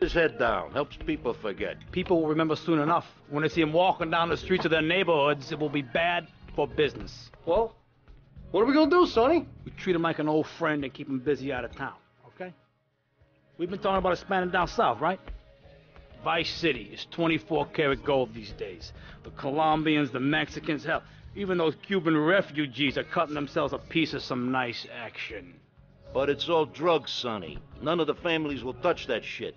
His head down. Helps people forget. People will remember soon enough. When they see him walking down the streets of their neighborhoods, it will be bad for business. Well, what are we gonna do, Sonny? We treat him like an old friend and keep him busy out of town, okay? We've been talking about expanding down south, right? Vice City is 24 karat gold these days. The Colombians, the Mexicans, hell, even those Cuban refugees are cutting themselves a piece of some nice action. But it's all drugs, Sonny. None of the families will touch that shit.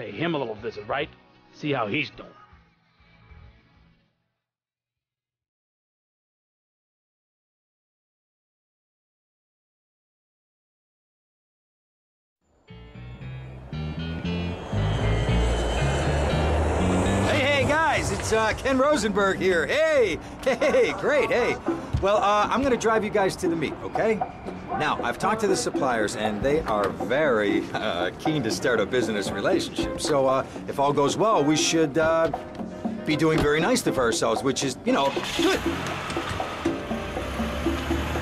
Pay him a little visit, right? See how he's doing. Hey, hey, guys, it's uh, Ken Rosenberg here. Hey, hey, great, hey. Well, uh, I'm gonna drive you guys to the meet, okay? Now, I've talked to the suppliers, and they are very uh, keen to start a business relationship. So, uh, if all goes well, we should uh, be doing very nicely for ourselves, which is, you know, good.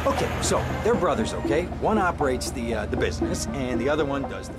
Okay, so they're brothers, okay? One operates the uh, the business, and the other one does the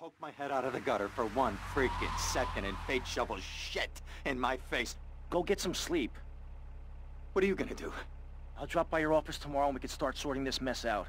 I poked my head out of the gutter for one freaking second and fate shovels shit in my face. Go get some sleep. What are you gonna do? I'll drop by your office tomorrow and we can start sorting this mess out.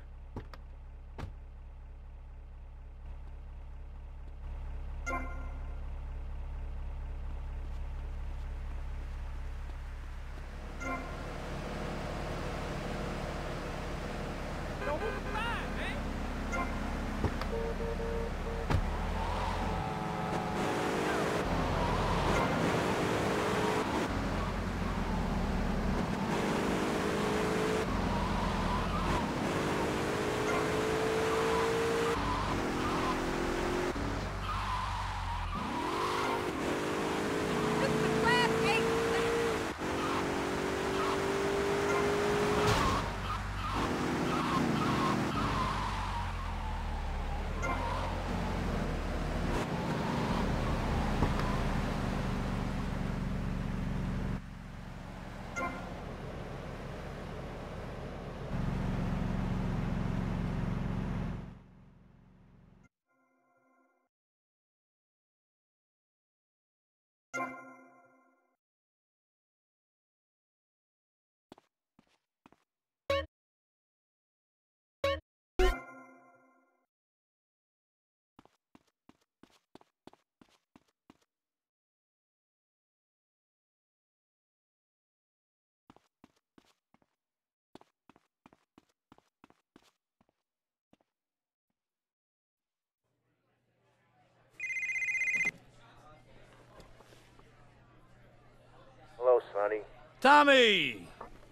Hello, Sonny. Tommy!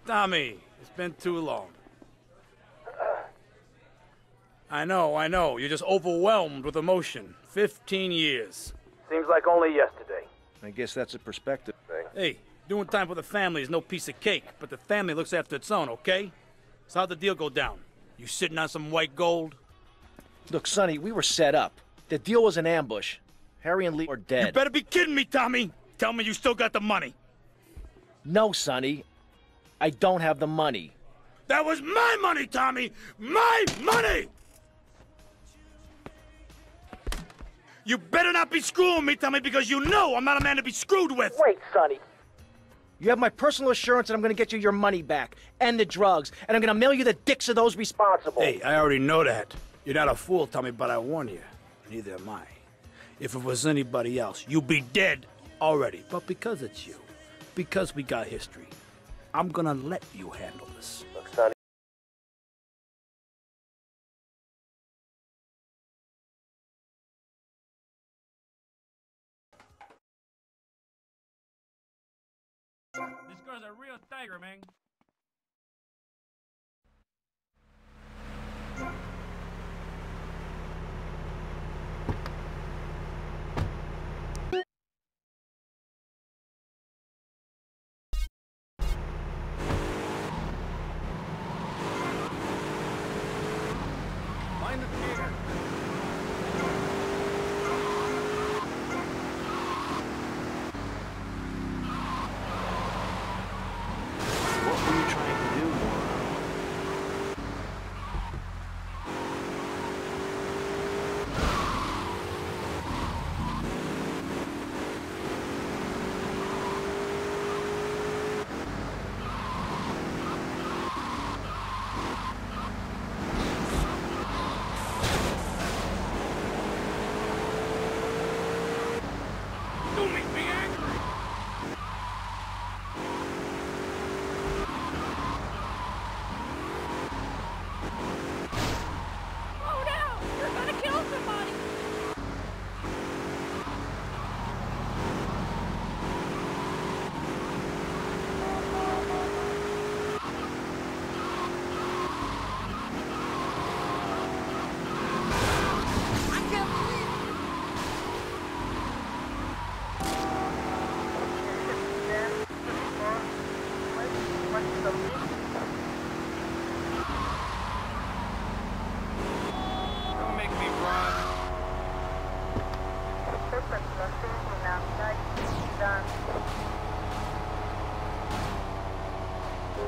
Tommy, it's been too long. I know, I know. You're just overwhelmed with emotion. Fifteen years. Seems like only yesterday. I guess that's a perspective thing. Hey, doing time for the family is no piece of cake, but the family looks after its own, okay? So how'd the deal go down? You sitting on some white gold? Look, Sonny, we were set up. The deal was an ambush. Harry and Lee are dead. You better be kidding me, Tommy! Tell me you still got the money. No, Sonny. I don't have the money. That was my money, Tommy! My money! You better not be screwing me, Tommy, because you know I'm not a man to be screwed with! Wait, Sonny. You have my personal assurance that I'm gonna get you your money back and the drugs, and I'm gonna mail you the dicks of those responsible. Hey, I already know that. You're not a fool, Tommy, but I warn you. Neither am I. If it was anybody else, you'd be dead already. But because it's you, because we got history, I'm gonna let you handle this. This girl's a real tiger, man.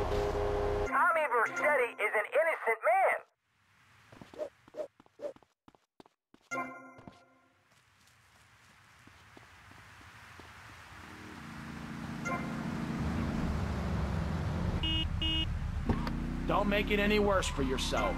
Tommy Vercetti is an innocent man. Don't make it any worse for yourself.